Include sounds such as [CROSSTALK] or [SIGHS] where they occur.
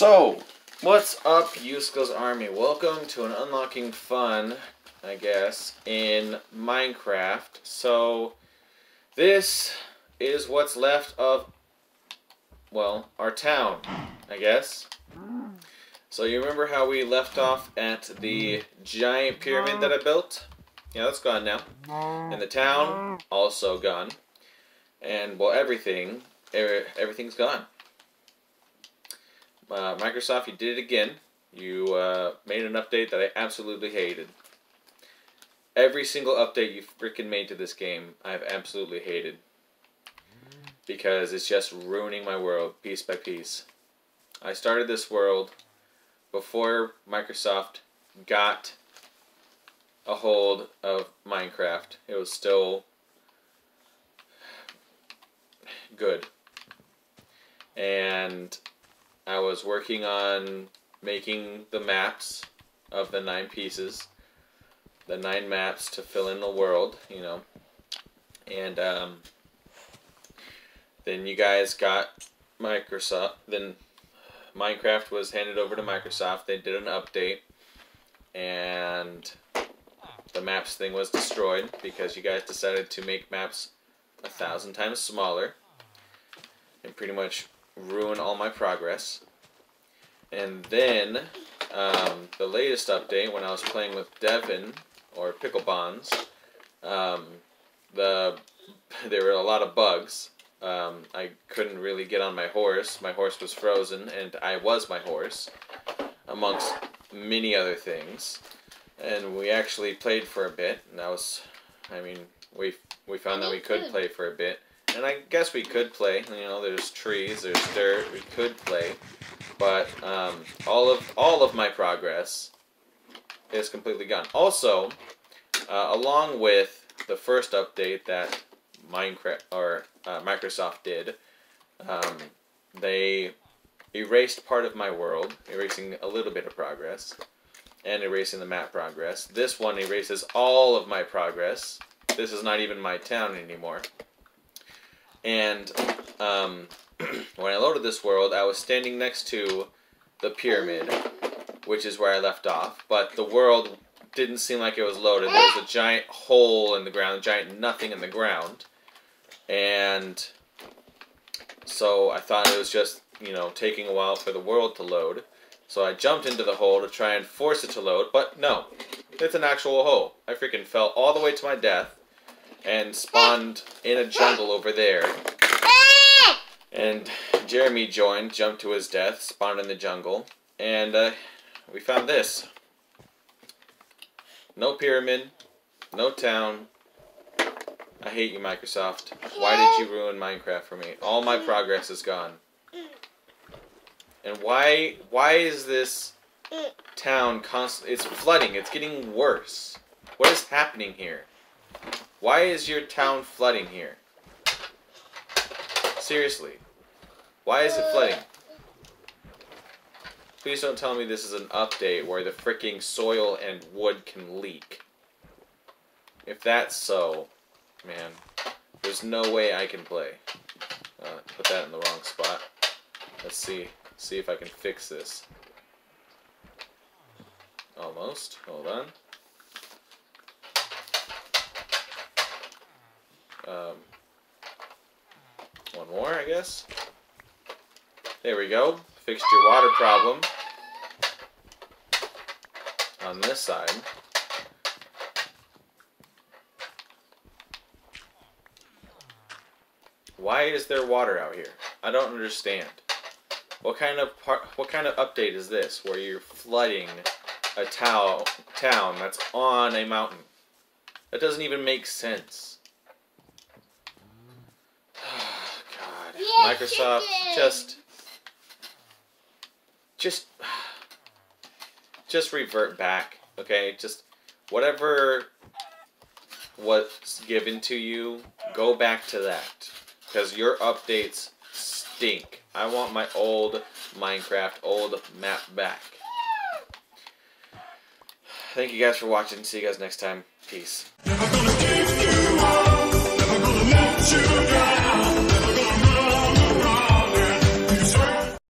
So, what's up, U-Skillz Army? Welcome to an unlocking fun, I guess, in Minecraft. So, this is what's left of, well, our town, I guess. So you remember how we left off at the giant pyramid that I built? Yeah, that's gone now. And the town, also gone. And, well, everything, er, everything's gone uh, Microsoft, you did it again. You uh, made an update that I absolutely hated. Every single update you freaking made to this game, I've absolutely hated. Because it's just ruining my world piece by piece. I started this world before Microsoft got a hold of Minecraft. It was still [SIGHS] good. And I was working on making the maps of the nine pieces, the nine maps to fill in the world, you know. And um, then you guys got Microsoft. Then Minecraft was handed over to Microsoft. They did an update, and the maps thing was destroyed because you guys decided to make maps a thousand times smaller and pretty much ruin all my progress. And then, um, the latest update, when I was playing with Devin, or Pickle Bonds, um, the, [LAUGHS] there were a lot of bugs. Um, I couldn't really get on my horse. My horse was frozen, and I was my horse, amongst many other things. And we actually played for a bit, and that was, I mean, we we found that we could play for a bit. And I guess we could play. You know, there's trees, there's dirt. We could play, but um, all of all of my progress is completely gone. Also, uh, along with the first update that Minecraft or uh, Microsoft did, um, they erased part of my world, erasing a little bit of progress, and erasing the map progress. This one erases all of my progress. This is not even my town anymore. And um, [CLEARS THROAT] when I loaded this world, I was standing next to the pyramid, which is where I left off. But the world didn't seem like it was loaded. There was a giant hole in the ground, a giant nothing in the ground. And so I thought it was just, you know, taking a while for the world to load. So I jumped into the hole to try and force it to load, but no. It's an actual hole. I freaking fell all the way to my death and spawned in a jungle over there. And Jeremy joined, jumped to his death, spawned in the jungle, and uh, we found this. No pyramid, no town. I hate you, Microsoft. Why did you ruin Minecraft for me? All my progress is gone. And why why is this town constantly it's flooding, it's getting worse. What is happening here? Why is your town flooding here? Seriously. Why is it flooding? Please don't tell me this is an update where the freaking soil and wood can leak. If that's so, man, there's no way I can play. Uh, put that in the wrong spot. Let's see. See if I can fix this. Almost. Hold on. Um, one more, I guess. There we go. Fixed your water problem. On this side. Why is there water out here? I don't understand. What kind of part, what kind of update is this where you're flooding a town town that's on a mountain? That doesn't even make sense. Microsoft just just just revert back, okay? Just whatever what's given to you, go back to that cuz your updates stink. I want my old Minecraft old map back. Thank you guys for watching. See you guys next time. Peace.